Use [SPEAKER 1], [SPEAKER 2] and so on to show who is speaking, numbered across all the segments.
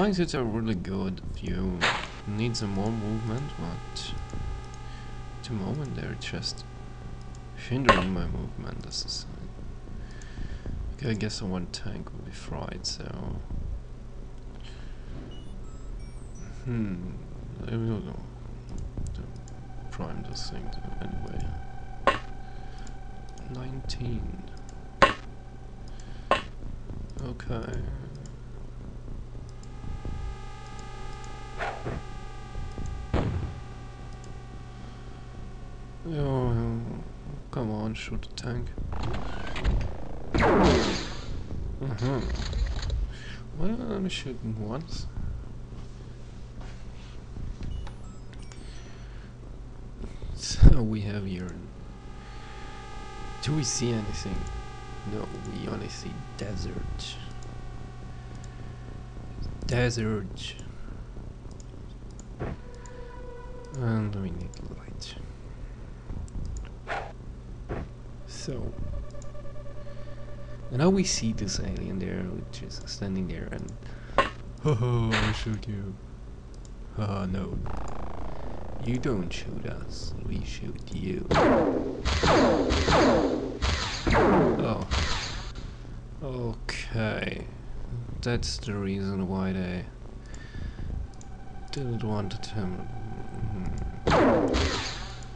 [SPEAKER 1] Flying suits are really good if you need some more movement, but at the moment they're just hindering my movement a sign. Okay, I guess one tank will be fried, so... Hmm, I will go to prime this thing anyway. 19. Okay. Oh, come on, shoot the tank. Uh-huh. Well, I'm shooting once. So we have here. Do we see anything? No, we only see desert. Desert. And we need light. So. Now we see this alien there, which is standing there and. Haha, I shoot you. Haha, no. You don't shoot us, we shoot you. Oh. Okay. That's the reason why they didn't want him.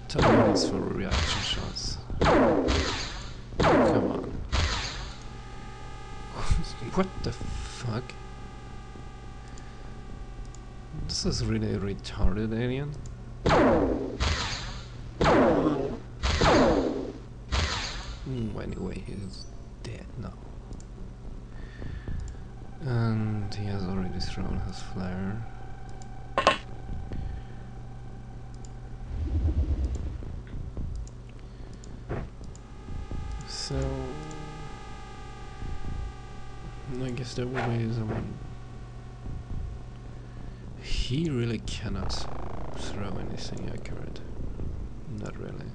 [SPEAKER 1] Ten minutes for reaction shots. Come on. What the fuck? This is really retarded alien. Mm, anyway, he's dead now. And he has already thrown his flare. So... Guess that will be someone... He really cannot throw anything accurate. Not really.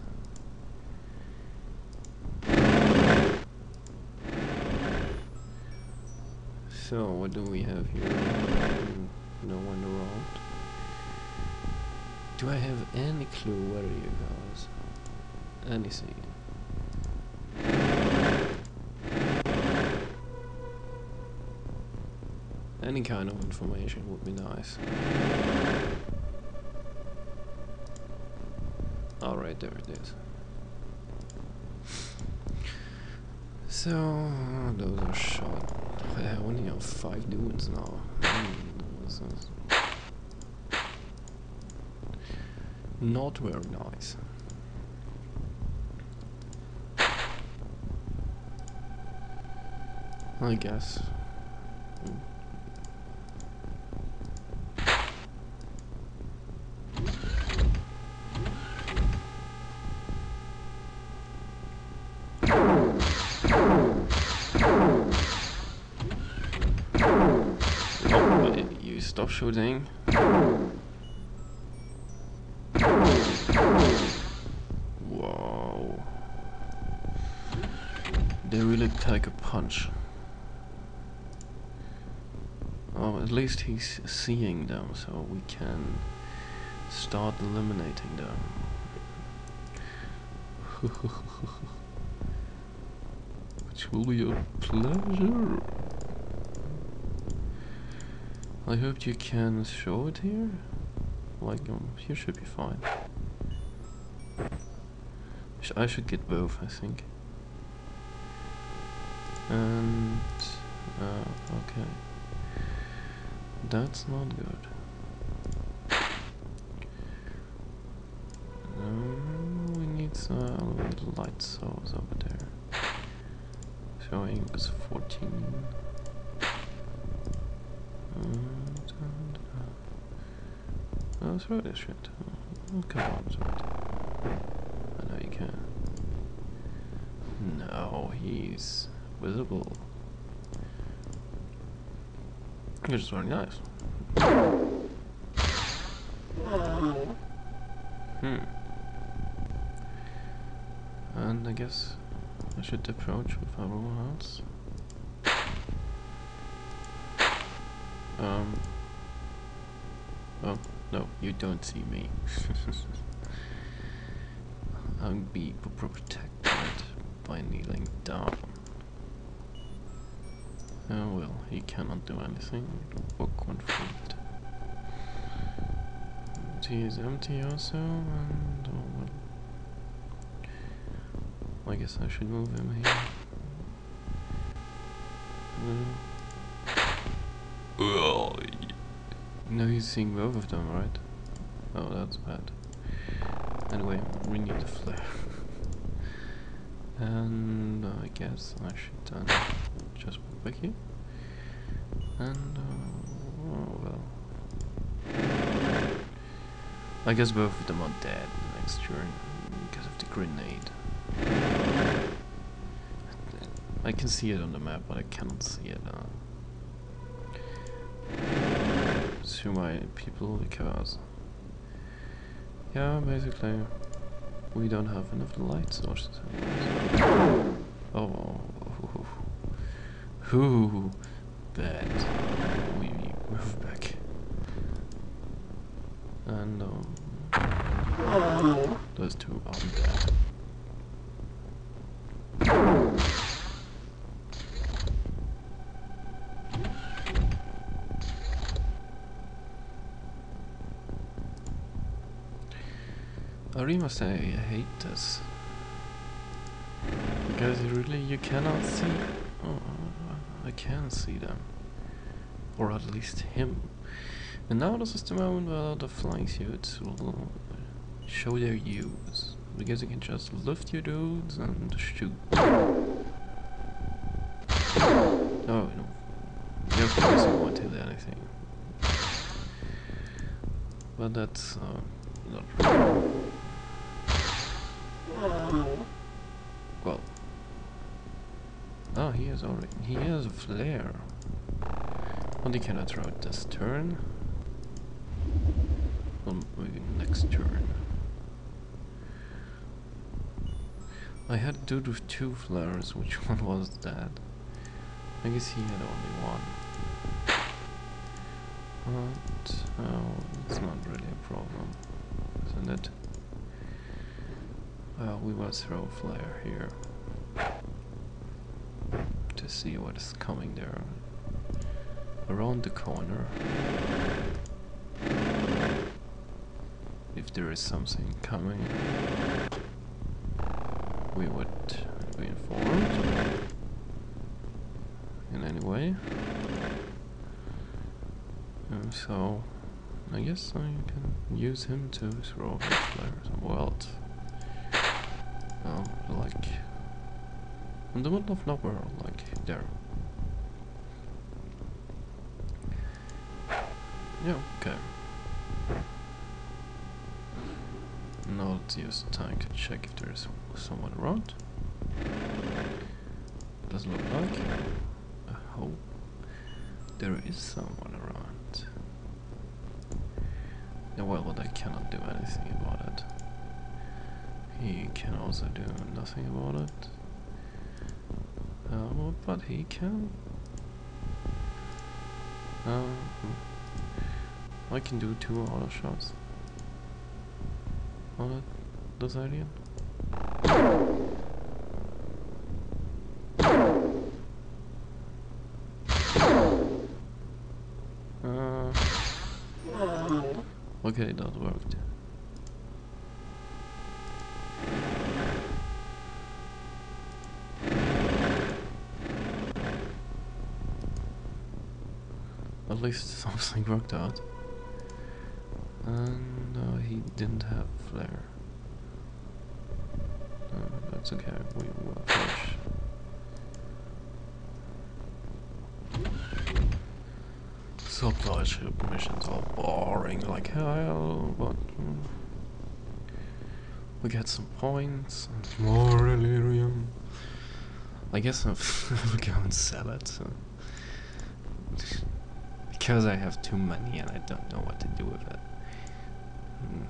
[SPEAKER 1] So, what do we have here? No one around. Do I have any clue where you guys? Anything? Any kind of information would be nice. Alright, there it is. So, those are shot. I only have five dudes now. Not very nice. I guess. Stop shooting. Whoa. They really take a punch. Oh, at least he's seeing them, so we can start eliminating them. Which will be a pleasure. I hope you can show it here. Like, um, here should be fine. I should get both, I think. And, uh, okay. That's not good. Um, we need some little light source over there. Showing us 14. Throw this shit. Oh, come on, throw it. I know you can. No, he's visible. You're just very nice. Hmm. And I guess I should approach with everyone else. Um, Oh, no, you don't see me. I'll be protected by kneeling down. Oh well, he cannot do anything. Book one foot. He is empty also, and oh well. I guess I should move him here. Uh, no. No, he's seeing both of them, right? Oh, that's bad. Anyway, we need the flare. and uh, I guess I should just put back here. And, uh, oh well. I guess both of them are dead next turn because of the grenade. I can see it on the map, but I cannot see it uh, to my people because yeah, basically we don't have enough light sources. Oh, who bad. We move back and um, those two are dead. I must say I hate this. Because really you cannot see... Oh, I can see them. Or at least him. And now this is the moment where the flying suits will show their use. Because you can just lift your dudes and shoot. Oh no. You of course you won't hit anything. But that's uh, not well. Oh, he has already. He has a flare. But he cannot throw this turn. Well, maybe next turn. I had a dude with two flares. Which one was that? I guess he had only one. But, oh, it's not really a problem, isn't it? Well, we will throw a flare here to see what is coming there around the corner. If there is something coming, we would be informed in any way. And so, I guess I can use him to throw his flares. Well, um, like in the middle of nowhere, like there. Yeah, okay. Now let's use the time to check if there's someone around. Doesn't look like. I hope there is someone around. Yeah, well, but I cannot do anything about it. He can also do nothing about it. Uh, but he can. Uh, I can do two auto shots on it, this alien. Uh, okay, that worked. at least something worked out. And uh, he didn't have flare. Uh, that's okay, we will flash. Supply ship missions are boring like hell, but mm, we get some points and more Elerium. I guess I'll go and sell it. So because I have too many and I don't know what to do with it. Hmm.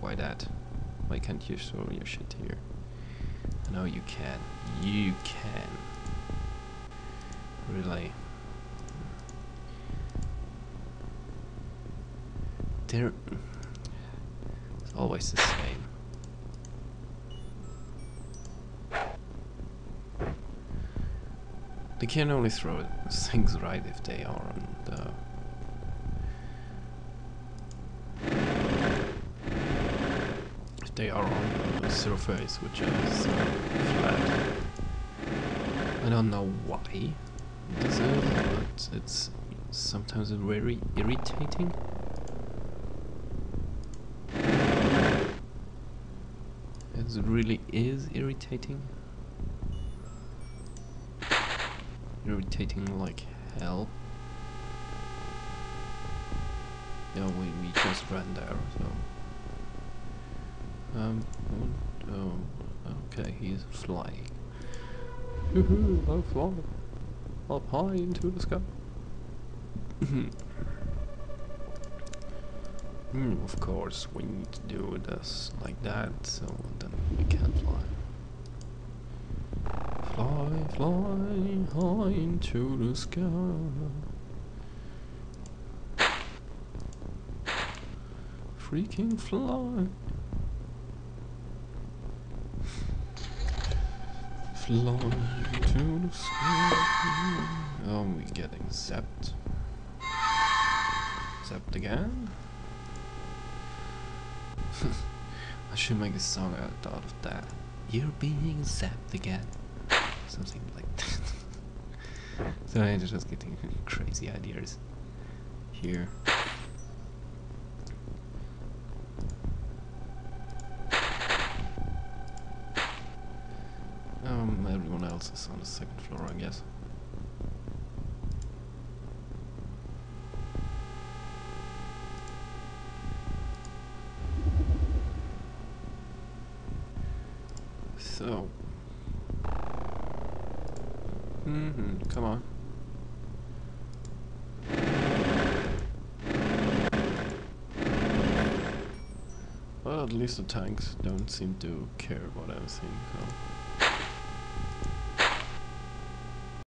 [SPEAKER 1] Why that? Why can't you throw your shit here? No, you can. You can. Really. they're it's always the same. They can only throw things right if they are on the if they are on the surface which is flat. I don't know why this is, but it's sometimes very irritating. It really is irritating. Irritating like hell. Yeah, we, we just ran there, so... Um, oh, okay, he's flying. Woohoo, I'm flying. Up high into the sky. Mm, of course, we need to do this like that, so then we can fly. Fly, fly high into the sky. Freaking fly. Fly into the sky. Oh, we getting zapped. Zapped again? I should make a song out of that. You're being zapped again. Something like that. I'm just getting crazy ideas here. Um, everyone else is on the second floor, I guess. So. Mm-hmm, come on. Well, at least the tanks don't seem to care what I'm saying, so...